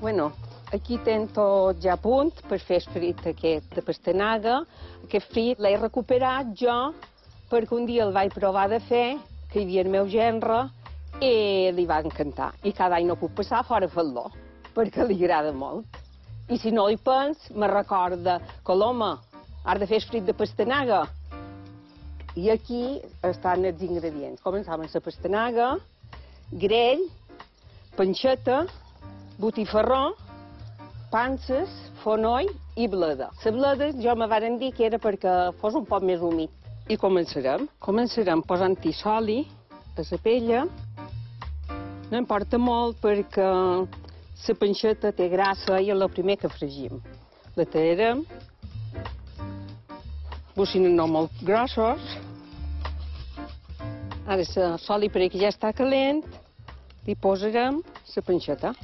Bueno, aquí tens tot ja a punt per fer el frit aquest de pastanaga. Aquest frit l'he recuperat jo perquè un dia el vaig provar de fer, que hi havia el meu gendre, i li va encantar. I cada any no puc passar fora fer-lo, perquè li agrada molt. I si no hi pens, me recorda, Coloma, has de fer frit de pastanaga. I aquí estan els ingredients. Començam amb la pastanaga, grell, panxeta, botifarró, panses, fonoll i bleda. La bleda jo me varen dir que era perquè fos un poc més humit. I començarem. Començarem posant-hi soli a la pella. No importa molt perquè la panxeta té grassa i és el primer que fregim. La tallarem, bocines no molt grossos. Ara la soli per aquí ja està calent, li posarem la panxeta.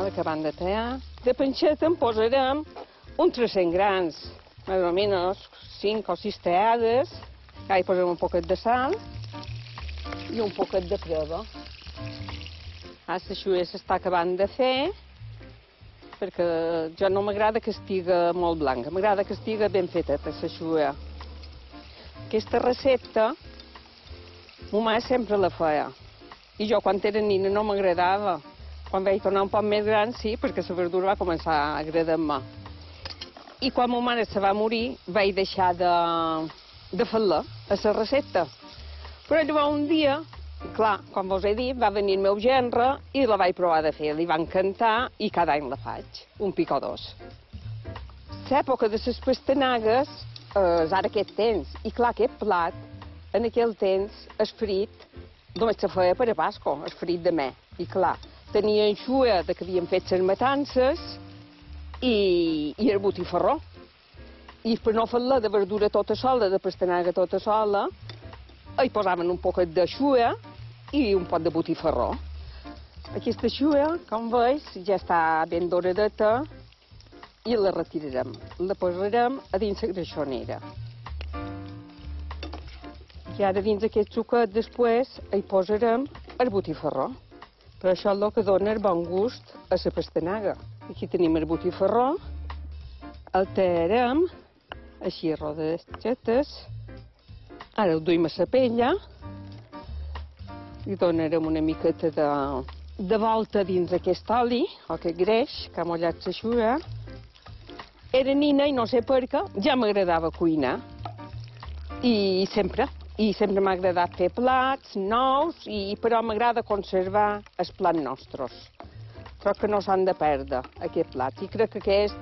Ara acabant de tallar. De panxeta en posarem uns 300 grans, més o menys 5 o 6 tallades. Ja hi posarem un poquet de sal i un poquet de prova. Ara l'aixuer s'està acabant de fer, perquè jo no m'agrada que estiga molt blanca, m'agrada que estiga ben feta, per l'aixuer. Aquesta recepta, mo mare sempre la feia. I jo, quan era nina, no m'agradava. Quan vaig tornar un poc més gran, sí, perquè la verdura va començar a agradar-me. I quan ma mare se va morir, vaig deixar de, de fer-la, a la recepta. Però llavors un dia, clar, com vos he dit, va venir el meu gendre i la vaig provar de fer. Li va encantar i cada any la faig, un pic o dos. L'època de les pastanagues eh, és ara aquest temps. I clar, aquest plat, en aquell temps, es frit, només se feia per a Pasco, es frit de me. I clar, tenia enxua de que havien fet les matances i, i el botifarró. I per no fer-la de verdura tota sola, de pastanaga tota sola, hi posaven un poquet de xua i un pot de botifarró. Aquesta xua, com veus, ja està ben doradeta i la retirarem. La posarem a dins la greixonera. I ara dins aquest suquet després hi posarem el botifarró. Però això és el que dona el bon gust a la pastanaga. Aquí tenim el botifarró, el tallarem, així a rodetes. Ara ho duim a la pella, li donarem una miqueta de, de volta dins aquest oli, o aquest greix, que ha mullat la xura. Era nina i no sé per què, ja m'agradava cuinar. I sempre, i sempre m'ha agradat fer plats nous, i, però m'agrada conservar els plats nostres. Crec que no s'han de perdre, aquest plat, i crec que aquest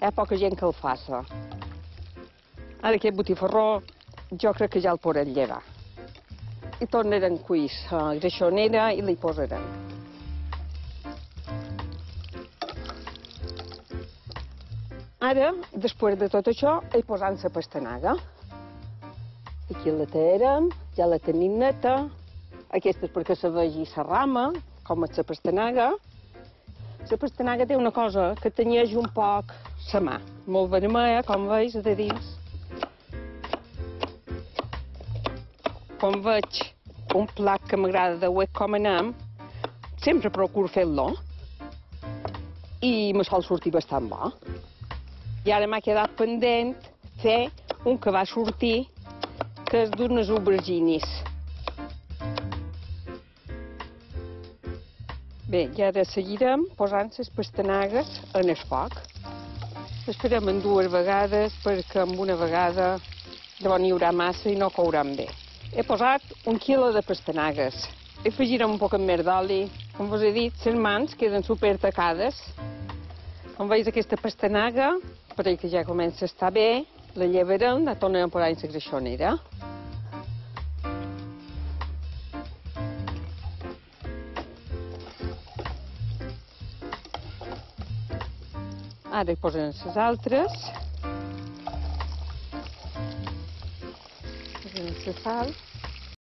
hi ha poca gent que el faça. Ara aquest botifarró jo crec que ja el podrem llevar. I tornarem cuir la greixonera i li posarem. Ara, després de tot això, hi posam la pastanaga. Aquí la tallarem, ja la tenim neta. Aquesta és perquè se vegi la rama, com és la pastanaga. La pastanaga té una cosa, que tenyeix un poc la mà. Molt vermella, com veus, de dins. Quan veig un plat que m'agrada de huec com anem, sempre procuro fer-lo i me sol sortir bastant bo. I ara m'ha quedat pendent fer un que va sortir, que és d'unes auberginis. Bé, i ara seguirem posant les pastanagues en el foc. Esperem en dues vegades perquè amb una vegada llavors n'hi haurà massa i no couran bé. He posat un quilo de pastanagues. He afegit un poc més d'oli. Com vos he dit, les mans queden super tacades. Com veus aquesta pastanaga, per que ja comença a estar bé, la llevarem, la tornem a posar en la greixonera. Ara hi posem les altres. Posem la sal.